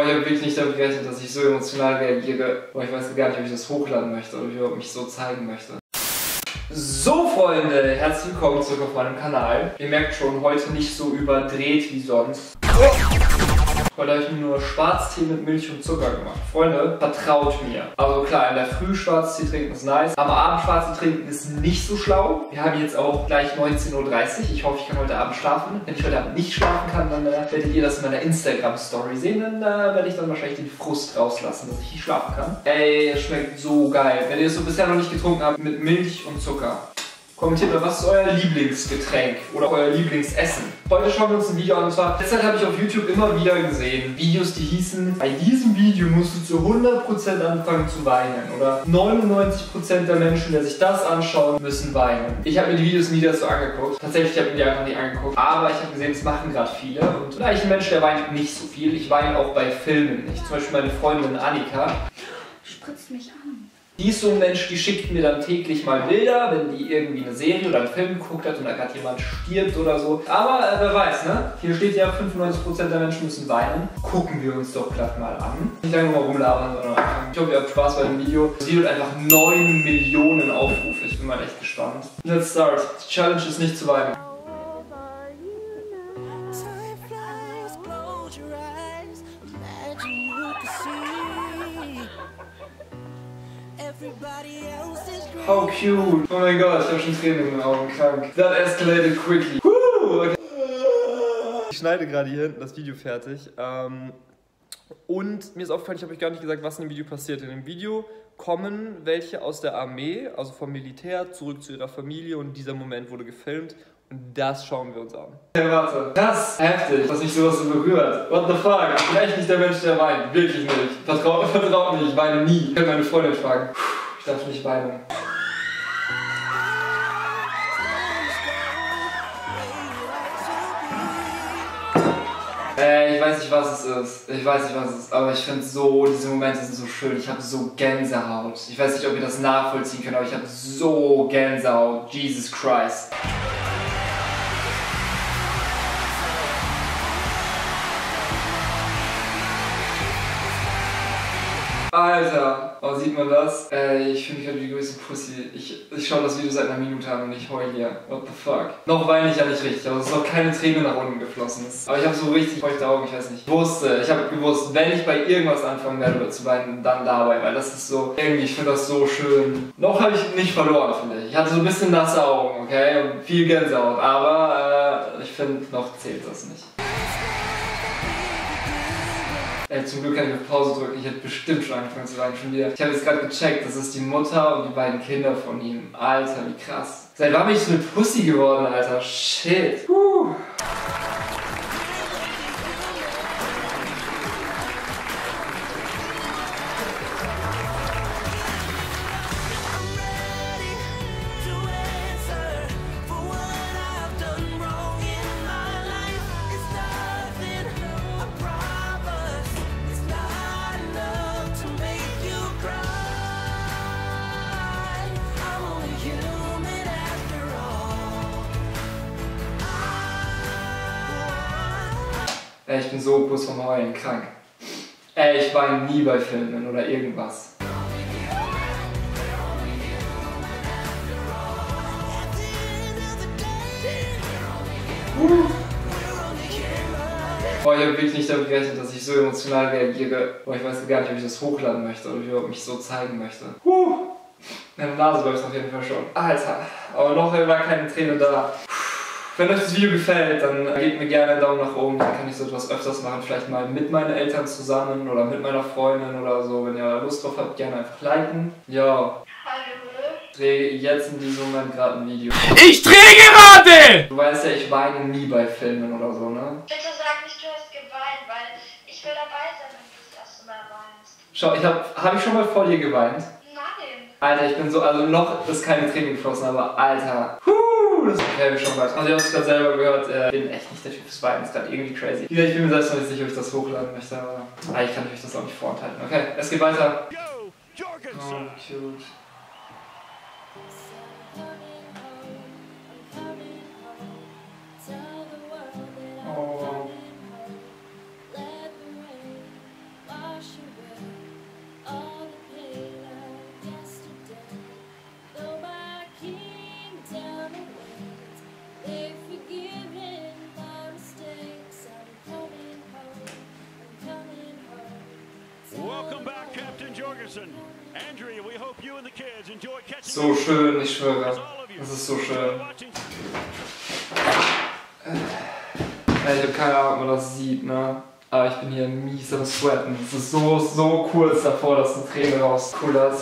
Ich habe wirklich nicht damit gerechnet, dass ich so emotional reagiere. Aber ich weiß gar nicht, ob ich das hochladen möchte oder ob ich mich so zeigen möchte. So Freunde, herzlich willkommen zurück auf meinem Kanal. Ihr merkt schon, heute nicht so überdreht wie sonst. Heute habe ich mir nur Schwarztee mit Milch und Zucker gemacht. Freunde, vertraut mir. Also klar, in der Früh Schwarztee trinken ist nice. Am Abend Schwarztee trinken ist nicht so schlau. Wir haben jetzt auch gleich 19.30 Uhr. Ich hoffe, ich kann heute Abend schlafen. Wenn ich heute Abend nicht schlafen kann, dann äh, werdet ihr das in meiner Instagram-Story sehen. Dann äh, werde ich dann wahrscheinlich den Frust rauslassen, dass ich nicht schlafen kann. Ey, es schmeckt so geil. Wenn ihr es so bisher noch nicht getrunken habt, mit Milch und Zucker. Kommentiert mal, was ist euer Lieblingsgetränk oder euer Lieblingsessen? Heute schauen wir uns ein Video an und zwar, Zeit habe ich auf YouTube immer wieder gesehen, Videos, die hießen, bei diesem Video musst du zu 100% anfangen zu weinen oder 99% der Menschen, die sich das anschauen, müssen weinen. Ich habe mir die Videos nie dazu angeguckt. Tatsächlich habe ich mir die einfach nicht angeguckt, aber ich habe gesehen, es machen gerade viele und da ich ein Mensch, der weint nicht so viel. Ich weine auch bei Filmen nicht. Zum Beispiel meine Freundin Annika. Spritzt mich an. Die ist so ein Mensch, die schickt mir dann täglich mal Bilder, wenn die irgendwie eine Serie oder einen Film geguckt hat und da gerade jemand stirbt oder so. Aber äh, wer weiß, ne? Hier steht ja, 95% der Menschen müssen weinen. Gucken wir uns doch glatt mal an. Nicht lange mal rumlabern, sondern. Ich hoffe, ihr habt Spaß bei dem Video. Das Video hat einfach 9 Millionen Aufrufe. Ich bin mal echt gespannt. Let's start. Die Challenge ist nicht zu weinen. How cute. Oh mein Gott, ich habe schon Tränen in den Augen. Krank. That escalated quickly. Woo, okay. Ich schneide gerade hier hinten das Video fertig. Ähm, und mir ist aufgefallen, ich habe euch gar nicht gesagt, was in dem Video passiert. In dem Video kommen welche aus der Armee, also vom Militär, zurück zu ihrer Familie und dieser Moment wurde gefilmt. Und das schauen wir uns an. Hey, warte. Das heftig, dass mich sowas so berührt. What the fuck? Ich bin echt nicht der Mensch, der weint. Wirklich nicht. Vertraut, vertraut mir, ich weine nie. Ich kann meine Freundin fragen. Ich darf nicht weinen. Äh, ich weiß nicht, was es ist. Ich weiß nicht, was es ist. Aber ich finde so, diese Momente sind so schön. Ich habe so Gänsehaut. Ich weiß nicht, ob ihr das nachvollziehen könnt, aber ich habe so Gänsehaut. Jesus Christ. Alter, oh, sieht man das? Äh, ich fühle mich gerade wie die größte Pussy. Ich, ich schaue das Video seit einer Minute an und ich heul hier. What the fuck? Noch weine ich ja nicht richtig, aber es ist noch keine Träne nach unten geflossen. Aber ich habe so richtig feuchte Augen, ich weiß nicht. Ich wusste, ich habe gewusst, wenn ich bei irgendwas anfangen werde zu weinen, dann dabei, weil das ist so, irgendwie, ich finde das so schön. Noch habe ich nicht verloren, finde ich. Ich hatte so ein bisschen nasse Augen, okay? Und viel Gänsehaut, aber äh, ich finde, noch zählt das nicht. Ey, zum Glück kann ich auf Pause drücken. Ich hätte bestimmt schon angefangen zu weinen schon wieder. Ich habe jetzt gerade gecheckt, das ist die Mutter und die beiden Kinder von ihm. Alter, wie krass. Seit wann bin ich so eine Pussy geworden, Alter? Shit. Puh. Ey, ich bin so kurz vom Heulen, krank. Ey, ich weine nie bei Filmen oder irgendwas. Boah, ich habe wirklich nicht damit gerechnet, dass ich so emotional reagiere. Boah, ich weiß gar nicht, ob ich das hochladen möchte oder ob ich mich so zeigen möchte. Huh. Meine Nase läuft auf jeden Fall schon. Alter, aber noch war keine Träne da. Wenn euch das Video gefällt, dann gebt mir gerne einen Daumen nach oben, dann kann ich so etwas öfters machen, vielleicht mal mit meinen Eltern zusammen oder mit meiner Freundin oder so. Wenn ihr Lust drauf habt, gerne einfach liken. Ja, ich drehe jetzt in diesem Moment gerade ein Video. Ich drehe gerade! Du weißt ja, ich weine nie bei Filmen oder so, ne? Bitte sag nicht, du hast geweint, weil ich will dabei sein, wenn du das erste Mal weinst. Schau, ich hab, hab ich schon mal vor dir geweint? Nein. Alter, ich bin so, also noch ist keine Träne geflossen, aber Alter. Huh, das okay, schon weit. Also ihr habt es gerade selber gehört, äh, bin echt nicht der Typ fürs Weinen, ist gerade irgendwie crazy. Wie gesagt, ich bin mir selbst noch nicht sicher, ob ich das hochladen möchte, aber eigentlich kann ich euch das auch nicht vorenthalten. Okay, es geht weiter. Oh, cute. So schön, ich schwöre. all of you. Das ist so schön. Ja, ich habe keine Ahnung, ob man das sieht, ne? Aber ich bin hier mies am Sweaten. Es ist so, so kurz davor, dass eine Träne rauskullert.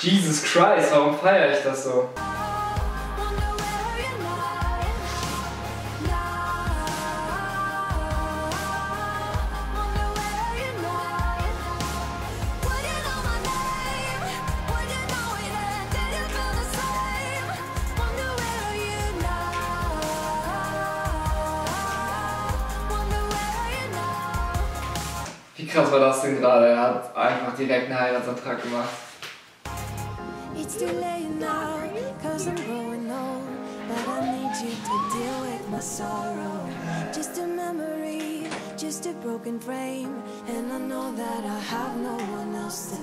Jesus Christ, warum feiere ich das so? Krass war das denn gerade? Er hat einfach direkt einen Heiratsantrag gemacht. It's too late now, cause I'm growing old. But I need you to deal with my sorrow. Just a memory, just a broken frame. And I know that I have no one else to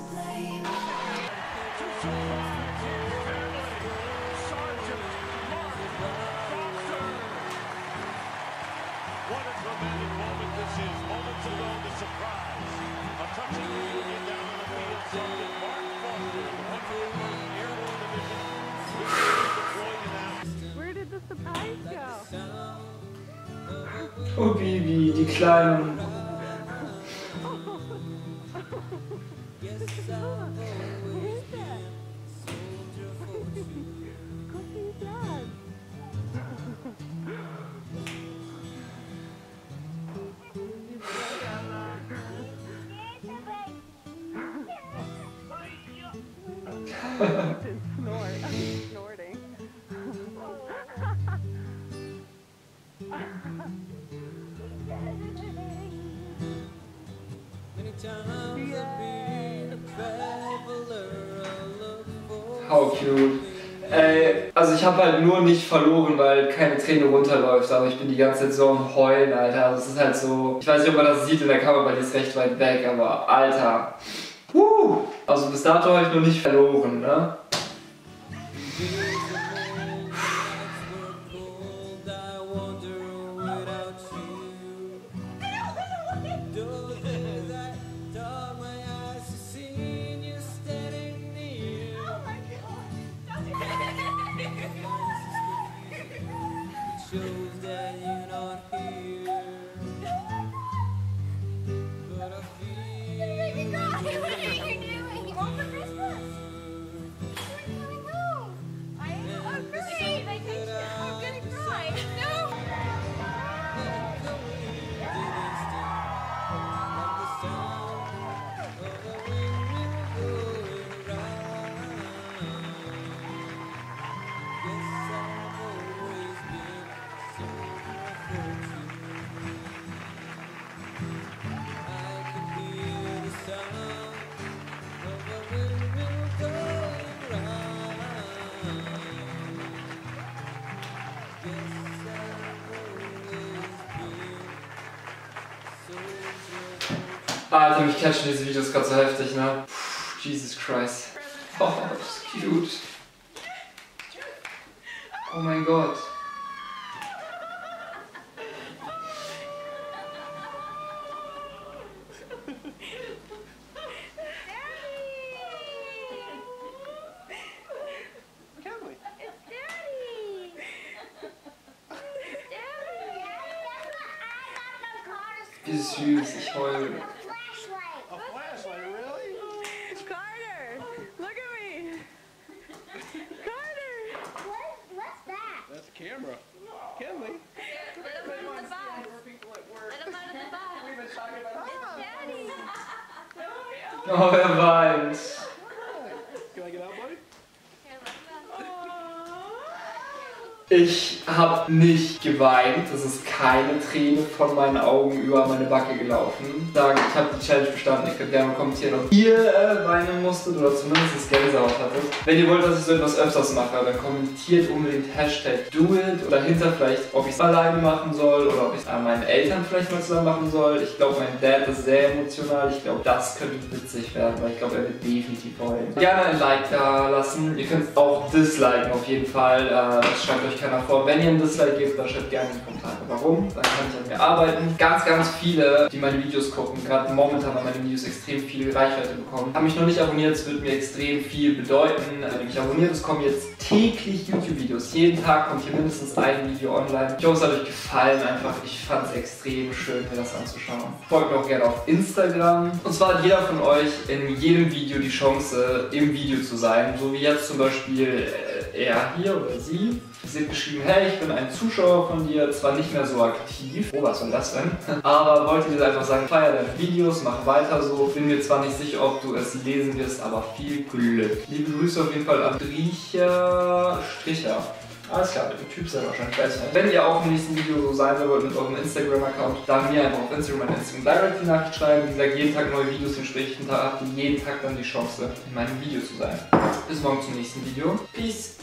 Oh Bibi, die Kleinen. How cute. Ey, also ich habe halt nur nicht verloren, weil keine Träne runterläuft, aber ich bin die ganze Zeit so am Heulen, Alter. Also es ist halt so, ich weiß nicht, ob man das sieht in der Kamera, weil die ist recht weit weg, aber Alter. Huh. Also bis dato habe ich noch nicht verloren, ne? Alter, mich catchen diese Videos gerade so heftig, ne? Jesus Christ. Oh, das ist cute. Oh mein Gott. just use the toilet. A flashlight! A flashlight, really? Carter! Look at me! Carter! What, what's that? That's a camera. Kinley. Yeah, let him the box. Let him the box. We've been talking about Daddy! oh, the vibes. Ich habe nicht geweint. Es ist keine Träne von meinen Augen über meine Backe gelaufen. Ich habe die Challenge bestanden. Ihr könnt gerne mal kommentieren, ob ihr äh, weinen musstet oder zumindest das Gänsehaut hattet. Wenn ihr wollt, dass ich so etwas öfters mache, dann kommentiert unbedingt Hashtag DoIt und dahinter vielleicht, ob ich es alleine machen soll oder ob ich es an meinen Eltern vielleicht mal zusammen machen soll. Ich glaube, mein Dad ist sehr emotional. Ich glaube, das könnte witzig werden, weil ich glaube, er wird definitiv heulen. Gerne ein Like da lassen. Ihr könnt auch disliken auf jeden Fall. Äh, schreibt euch euch keiner vor. Wenn ihr ein Dislike gebt, dann schreibt gerne in die Kommentare warum. Dann kann ich an mir arbeiten. Ganz, ganz viele, die meine Videos gucken, gerade momentan haben meine Videos extrem viel Reichweite bekommen, haben mich noch nicht abonniert. Es wird mir extrem viel bedeuten. Wenn ihr mich abonniert, es kommen jetzt täglich YouTube-Videos. Jeden Tag kommt hier mindestens ein Video online. Ich hoffe, es hat euch gefallen. Einfach, ich fand es extrem schön, mir das anzuschauen. Folgt mir auch gerne auf Instagram. Und zwar hat jeder von euch in jedem Video die Chance, im Video zu sein. So wie jetzt zum Beispiel äh, er hier oder sie. Ihr seht geschrieben, hey, ich bin ein Zuschauer von dir, zwar nicht mehr so aktiv. Oh, was soll das denn? Aber wollte dir einfach sagen, feier deine Videos, mach weiter so. Bin mir zwar nicht sicher, ob du es lesen wirst, aber viel Glück. Liebe Grüße auf jeden Fall an Driecher Stricher. Alles klar, dem Typ sein wahrscheinlich nicht. Wenn ihr auch im nächsten Video so sein wollt mit eurem Instagram-Account, dann mir einfach auf Instagram eine Instagram Direct die Nachricht schreiben. Wie gesagt, jeden Tag neue Videos, entsprechend habt ihr jeden Tag dann die Chance, in meinem Video zu sein. Bis morgen zum nächsten Video. Peace!